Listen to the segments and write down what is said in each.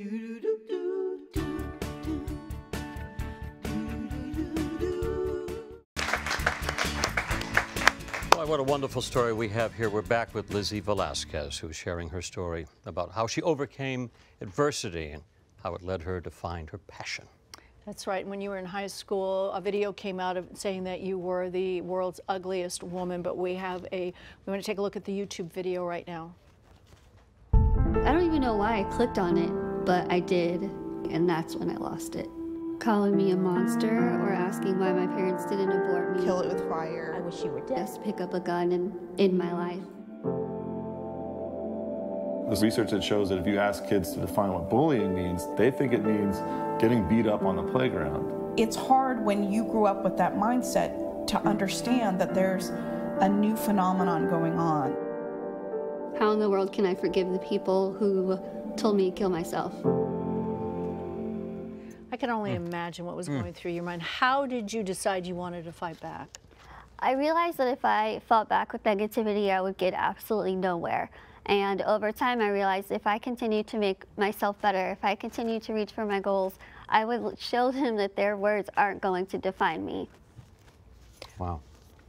Boy, what a wonderful story we have here. We're back with Lizzie Velasquez, who's sharing her story about how she overcame adversity and how it led her to find her passion. That's right. When you were in high school, a video came out of saying that you were the world's ugliest woman, but we have a, we want to take a look at the YouTube video right now. I don't even know why I clicked on it, but I did, and that's when I lost it. Calling me a monster or asking why my parents didn't abort me. Kill it with fire. I wish you were dead. Just pick up a gun and end my life. There's research that shows that if you ask kids to define what bullying means, they think it means getting beat up on the playground. It's hard when you grew up with that mindset to understand that there's a new phenomenon going on. How in the world can I forgive the people who told me to kill myself? I can only mm. imagine what was mm. going through your mind. How did you decide you wanted to fight back? I realized that if I fought back with negativity, I would get absolutely nowhere. And over time, I realized if I continue to make myself better, if I continue to reach for my goals, I would show them that their words aren't going to define me. Wow.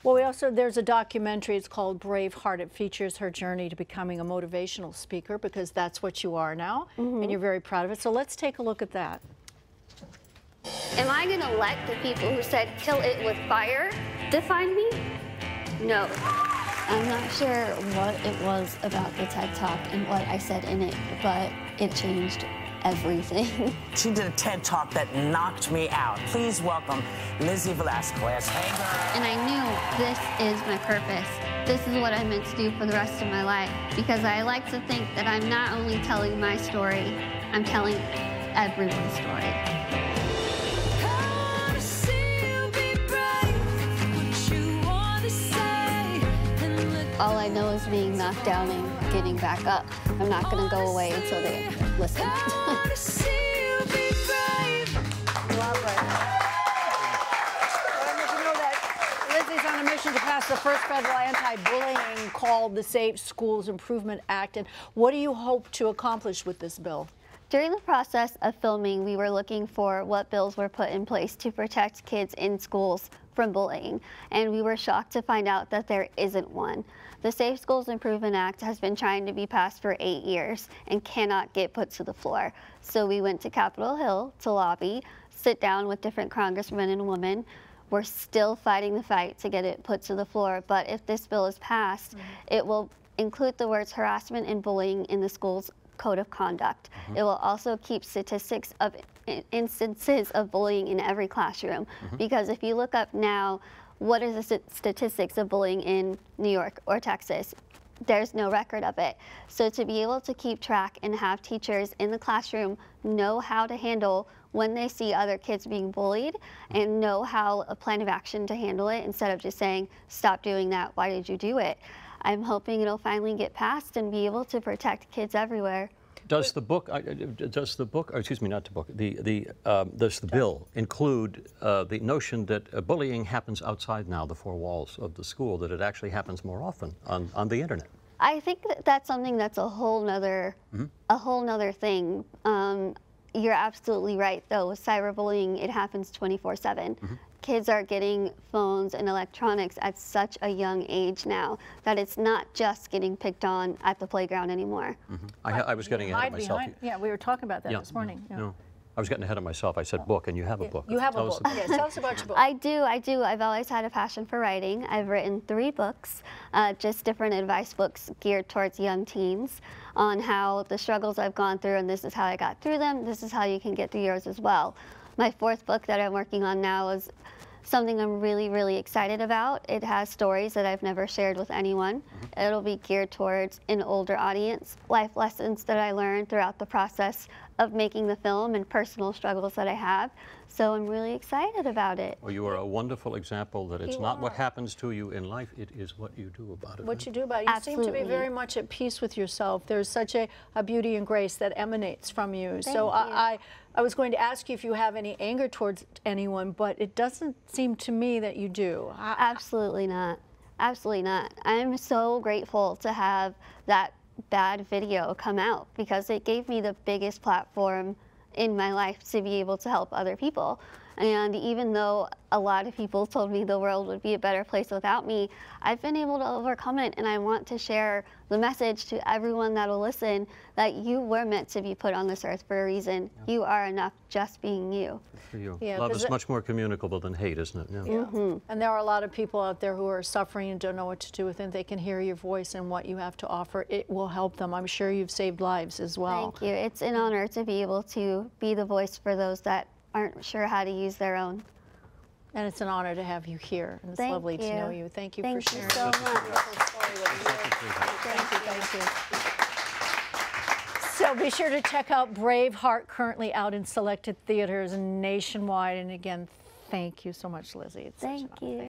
Well, we also, there's a documentary, it's called Brave Heart. It features her journey to becoming a motivational speaker because that's what you are now, and you're very proud of it. So let's take a look at that. Am I going to let the people who said kill it with fire define me? No. I'm not sure what it was about the TED Talk and what I said in it, but it changed everything. She did a TED Talk that knocked me out. Please welcome Lizzie Velasquez. Hey, girl. and I knew this is my purpose. This is what I'm meant to do for the rest of my life because I like to think that I'm not only telling my story, I'm telling everyone's story. I know is being knocked down and getting back up. I'm not going to go away until they listen. To pass the first federal anti-bullying called the Safe Schools Improvement Act. And what do you hope to accomplish with this bill? During the process of filming, we were looking for what bills were put in place to protect kids in schools from bullying, and we were shocked to find out that there isn't one. The Safe Schools Improvement Act has been trying to be passed for eight years and cannot get put to the floor. So we went to Capitol Hill to lobby, sit down with different congressmen and women. We're still fighting the fight to get it put to the floor, but if this bill is passed, mm-hmm. it will include the words harassment and bullying in the schools code of conduct. Mm-hmm. It will also keep statistics of instances of bullying in every classroom. Mm-hmm. Because if you look up now, what are the st- statistics of bullying in New York or Texas? There's no record of it. So to be able to keep track and have teachers in the classroom know how to handle when they see other kids being bullied mm-hmm. and know how a plan of action to handle it instead of just saying, stop doing that, why did you do it? I'm hoping it'll finally get passed and be able to protect kids everywhere. Does the book, uh, does the book, or excuse me, not the book, the, the, um, does the bill include uh, the notion that uh, bullying happens outside now the four walls of the school, that it actually happens more often on, on the internet? I think that that's something that's a whole nother, a whole nother thing. Um, you're absolutely right, though. With cyberbullying, it happens 24/7. Kids are getting phones and electronics at such a young age now that it's not just getting picked on at the playground anymore. I, ha- I was getting ahead of myself. behind- Yeah, we were talking about that Yeah, this morning. yeah. No, I was getting ahead of myself. I said book, and you have a book. You have a Tell us book. about- Yes, tell us about your book. I do, I do. I've always had a passion for writing. I've written three books, uh, just different advice books geared towards young teens on how the struggles I've gone through, and this is how I got through them. This is how you can get through yours as well. My fourth book that I'm working on now is something I'm really, really excited about. It has stories that I've never shared with anyone. Mm-hmm. It'll be geared towards an older audience, life lessons that I learned throughout the process of making the film and personal struggles that I have. So I'm really excited about it. Well, you are a wonderful example that it's You not what happens to you in life, it is what you do about it. what you do about it. You seem to be very much at peace with yourself. There's such a, a beauty and grace that emanates from you. so Thank you. I, I, I was going to ask you if you have any anger towards anyone, but it doesn't seem to me that you do. I- Absolutely not. Absolutely not. I'm so grateful to have that bad video come out because it gave me the biggest platform in my life to be able to help other people. And even though a lot of people told me the world would be a better place without me, I've been able to overcome it. And I want to share the message to everyone that will listen that you were meant to be put on this earth for a reason. You are enough just being you. For you. Yeah, Love 'cause is it- much more communicable than hate, isn't it? Yeah. Yeah. Mm-hmm. And there are a lot of people out there who are suffering and don't know what to do with it. They can hear your voice and what you have to offer. It will help them. I'm sure you've saved lives as well. Thank you. It's an honor to be able to be the voice for those that aren't sure how to use their own. And it's an honor to have you here. And it's Thank lovely to know you. you. Thank you Thank for you sharing. so your much. beautiful story. Thank you. Thank you. So be sure to check out Brave Heart, currently out in selected theaters nationwide. And again, thank you so much, Lizzie. It's Thank you.